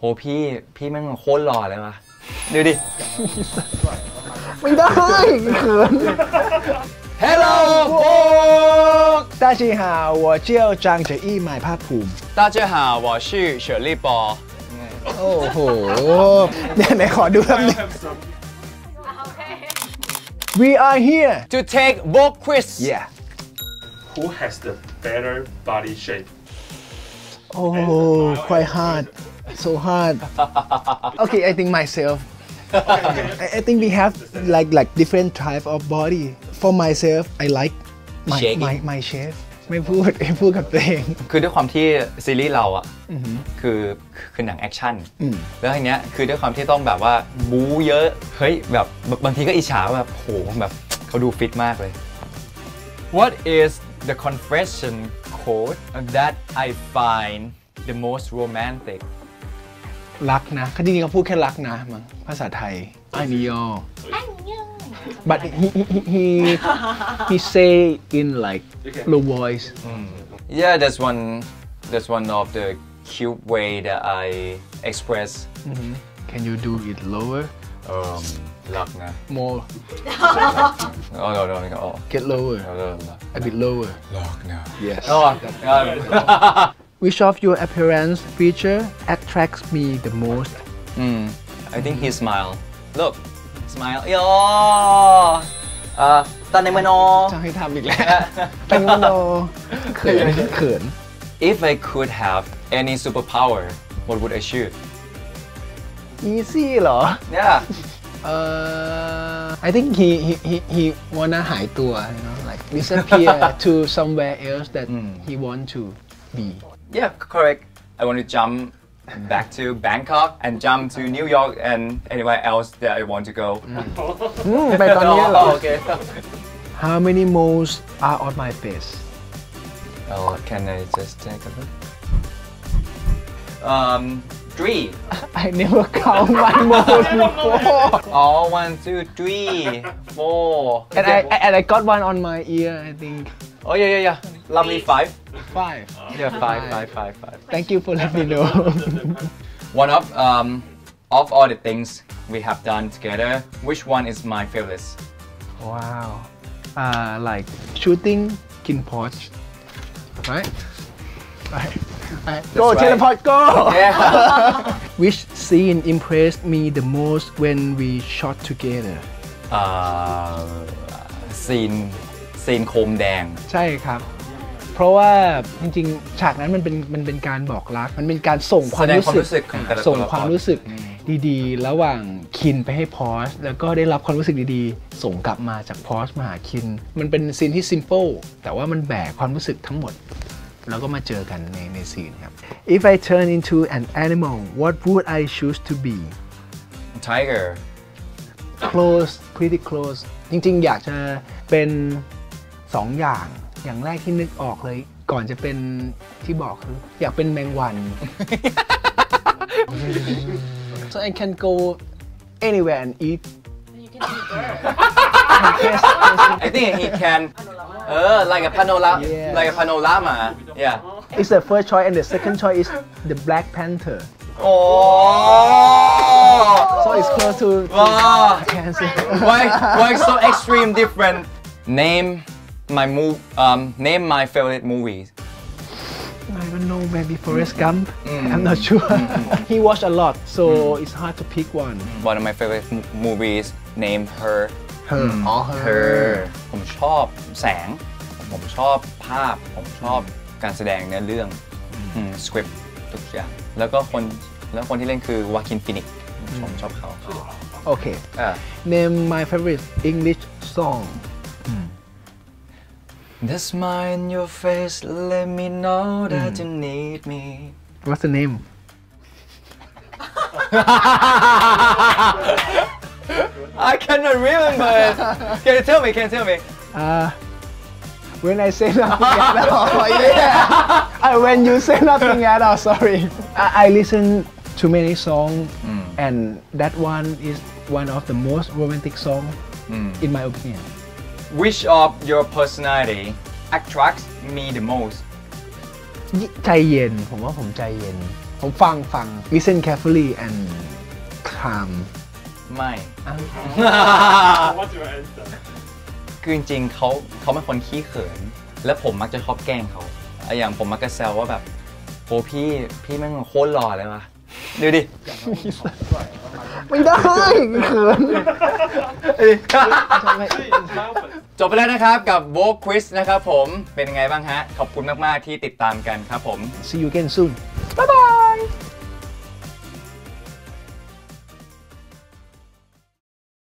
โหพี่พี่แม่งโคตรหล่อเลยว่ะดูดิ ไม่ได้เขิน Hello folks 大家好我叫张哲义买ผ้าภูมิ 大家好我是雪莉波 โอ้โหเนี่ยไหนขอดูแป๊บนึง We are here to take vogue quiz yeah Who has the better body shape? Oh, quite hard. So hard. Okay, I think myself. I, I think we have like like different type of body. For myself, I like my Shaking. my my shape. ไม่พูดไม่พูดกับตัวเอง คือด้วยความที่ซีรีส์เราอะคือคือหนังแอคชั่นอืมแล้วทีเนี้ยคือด้วยความที่ต้องแบบว่าบู๊เยอะ เฮ้ยแบบบางทีก็อิจฉาแบบโหแบบเขาดูฟิตมากเลย What is the confession code that I find the most romantic รักนะเขาจริงๆเขาพูดแค่รักนะมั้งภาษาไทยไอ้นิยอ but he he he he, he say in like low voice Yeah that's one that's one of the cute way that I express can you do it lower um รักนะ more oh no no no oh get lower no no no a bit lower รักนะ yes oh Which of your appearance feature attracts me the most? mm, I think he smile look smile โยอ่าตอนในมโน จะให้ทำอีกแล้วแตงโมเขินเขิน If I could have any superpower what would I choose easy เหรอ Yeah เอ่อ I think he he he he wanna หายตัว you know like disappear to somewhere else that he want to be Yeah, correct. I want to jump back to Bangkok and jump to New York and anywhere else that I want to go. อืมไปตอนนี้เหรอ Oh, okay. How many moles are on my face Oh, can I just take a look? Um, three. I never count my moles before Oh, one, two, three, four. and I and I got one on my ear I think Oh yeah, yeah, yeah. Lovely five. Five. Yeah, five, five, five, five. Thank you for letting me know. one of um, of all the things we have done together, which one is my favorite? Wow. Uh, like shooting KinnPorsche, right? Right. right. Go, right. teleport, go! Yeah. Which scene impressed me the most when we shot together? Uh, scene, scene โคมแดง ใช่ครับ เพราะว่าจริงๆ ฉากนั้นมันเป็นมันเป็นการบอกรัก มันเป็นการส่งความแสดงรู้ความสึกรู้สึกของแต่ละตัวส่งความรู้สึกดีๆ ระหว่างคินไปให้พอสแล้วก็ได้รับความรู้สึกดีๆ ส่งกลับมาจากพอสมาหาคิน มันเป็นซีนที่ simple แต่ว่ามันแบกความรู้สึกทั้งหมด แล้วก็มาเจอกันในในซีนครับ If I turn into an animal what would I choose to be Tiger close pretty close จริงๆ อยากจะเป็นสองอย่าง อย่างแรกที่นึกออกเลย ก่อนจะเป็นที่บอกคือ อยากเป็นแมงวัน so I can go anywhere and eat You can eat bird. I think he can uh like a panorama Yeah. like a panorama yeah it's the first choice and the second choice is the Black Panther oh so it's close to, to wow cancer why why so extreme different name my move um name my favorite movies I don't know maybe Forrest Gump I'm not sure he watched a lot so it's hard to pick one one of my favorite m- movies name her her อ๋อ her ผมชอบแสง ผมชอบภาพ ผมชอบการแสดงเนื้อเรื่องสคริปต์ทุกอย่าง แล้วก็คนแล้วคนที่เล่นคือวาคินฟินิกผมชอบเขา โอเค อ่า name my favorite English song the smile in your face let me know that you need me what's the name I cannot remember it. Can you tell me? Can you tell me? Uh, when I say nothing at all, yeah. Uh, when you say nothing at all, sorry. I, I listen to many songs, and that one is one of the most romantic song, in my opinion. Which of your personality attracts me the most? ใจเย็น ผมว่าผมใจเย็น ผมฟังฟัง listen carefully and calm ไม่ What's your answer? คือจริงๆเขาเขาเป็นคนขี้เขิน และผมมักจะชอบแกล้งเขาอะอย่างผมมักจะแซวว่าแบบโหพี่พี่แม่งโคตรหล่อเลยวะดูดิ ไม่ได้เขินจบไปแล้วนะครับกับโบควิสนะครับผมเป็นยังไงบ้างฮะ ขอบคุณมาก ๆ ที่ติดตามกันครับผม see you again soon bye bye